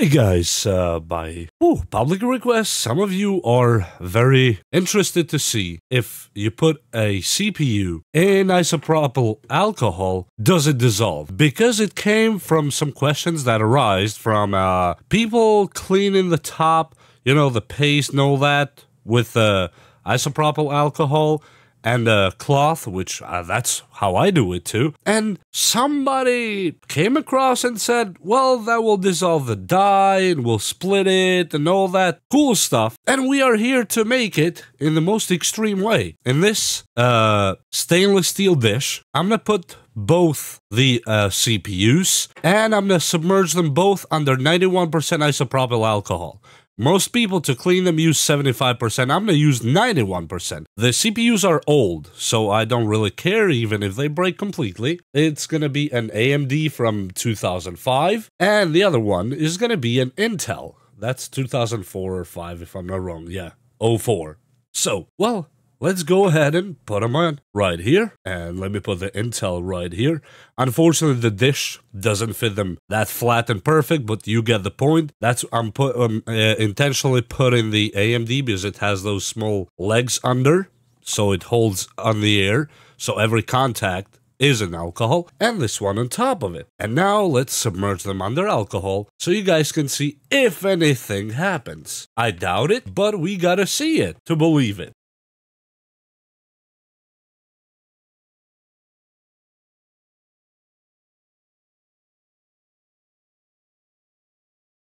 Hey guys, uh, by ooh, public request, some of you are very interested to see if you put a CPU in isopropyl alcohol, does it dissolve? Because it came from some questions that arise from uh, people cleaning the top, you know, the paste and all that with uh, isopropyl alcohol and a cloth, which uh, that's how I do it too. And somebody came across and said, well, that will dissolve the die and we'll split it and all that cool stuff. And we are here to make it in the most extreme way. In this uh, stainless steel dish, I'm gonna put both the uh, CPUs and I'm gonna submerge them both under 91% isopropyl alcohol. Most people to clean them use 75%. I'm to use 91%. The CPUs are old, so I don't really care even if they break completely. It's going to be an AMD from 2005, and the other one is going to be an Intel. That's 2004 or 5 if I'm not wrong. Yeah, 04. So, well, let's go ahead and put them on right here. And let me put the Intel right here. Unfortunately, the dish doesn't fit them that flat and perfect, but you get the point. That's I'm put um, uh, intentionally putting the AMD because it has those small legs under, so it holds on the air. So every contact is an alcohol and this one on top of it. And now let's submerge them under alcohol so you guys can see if anything happens. I doubt it, but we gotta see it to believe it.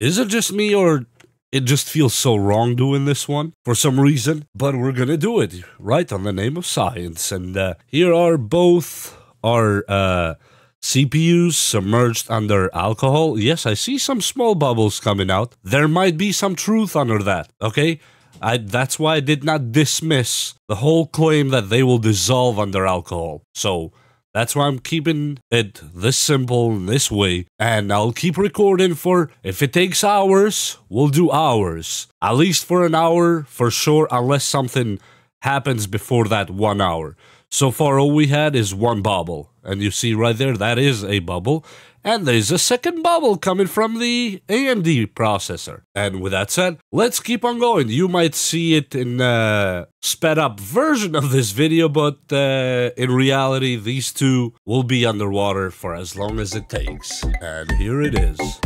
Is it just me or it just feels so wrong doing this one for some reason? But we're gonna do it right on the name of science. And uh, here are both our uh, CPUs submerged under alcohol. Yes, I see some small bubbles coming out. There might be some truth under that. Okay. I, that's why I did not dismiss the whole claim that they will dissolve under alcohol. So that's why I'm keeping it this simple, this way. And I'll keep recording for, if it takes hours, we'll do hours. At least for an hour, for sure, unless something happens before that one hour. So far, all we had is one bubble. And you see right there, that is a bubble. And there's a second bubble coming from the AMD processor. And with that said, let's keep on going. You might see it in a sped up version of this video, but uh, in reality, these two will be underwater for as long as it takes. And here it is.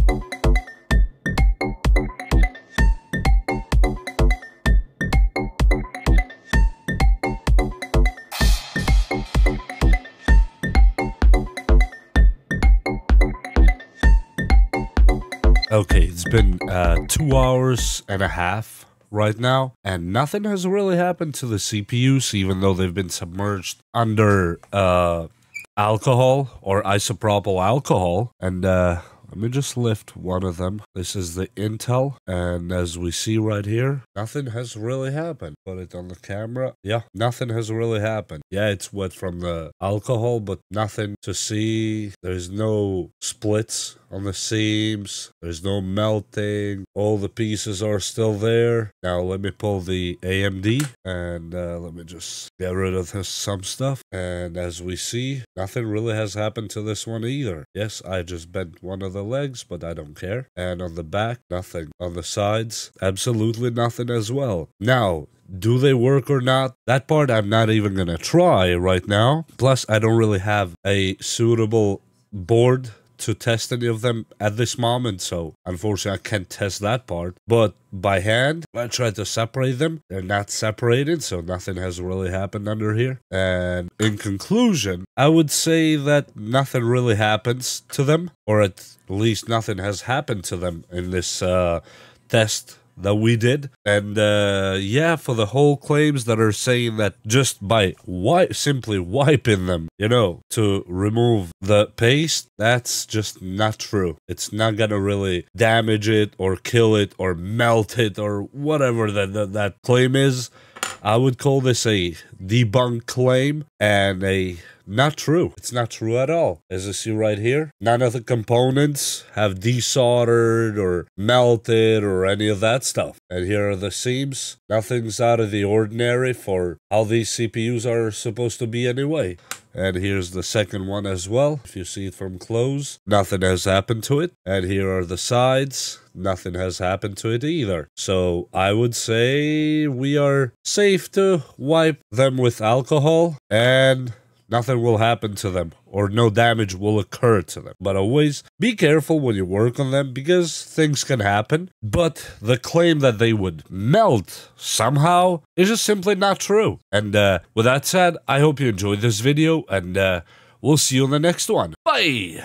Okay, it's been uh, two hours and a half right now, and nothing has really happened to the CPUs, even though they've been submerged under uh, alcohol or isopropyl alcohol. And uh, let me just lift one of them. This is the Intel, and as we see right here, nothing has really happened. Put it on the camera. Yeah, nothing has really happened. Yeah, it's wet from the alcohol, but nothing to see. There's no splits on the seams. There's no melting. All the pieces are still there. Now let me pull the AMD and uh, let me just get rid of this, some stuff. And as we see, nothing really has happened to this one either. Yes, I just bent one of the legs, but I don't care. And on the back, nothing. On the sides, absolutely nothing as well. Now, do they work or not? That part I'm not even gonna try right now. Plus, I don't really have a suitable board to test any of them at this moment, so unfortunately I can't test that part. But by hand, I tried to separate them. They're not separated, so nothing has really happened under here. And in conclusion, I would say that nothing really happens to them, or at least nothing has happened to them in this uh, test that we did. And uh, yeah, for the whole claims that are saying that just by wi- simply wiping them, you know, to remove the paste, that's just not true. It's not gonna really damage it or kill it or melt it or whatever that, that, that claim is. I would call this a debunk claim. And a not true. It's not true at all. As you see right here, none of the components have desoldered or melted or any of that stuff. And here are the seams. Nothing's out of the ordinary for how these CPUs are supposed to be anyway. And here's the second one as well. If you see it from close, nothing has happened to it. And here are the sides. Nothing has happened to it either. So I would say we are safe to wipe them with alcohol and nothing will happen to them or no damage will occur to them. But always be careful when you work on them because things can happen. But the claim that they would melt somehow is just simply not true. And uh, with that said, I hope you enjoyed this video and uh, we'll see you in the next one. Bye!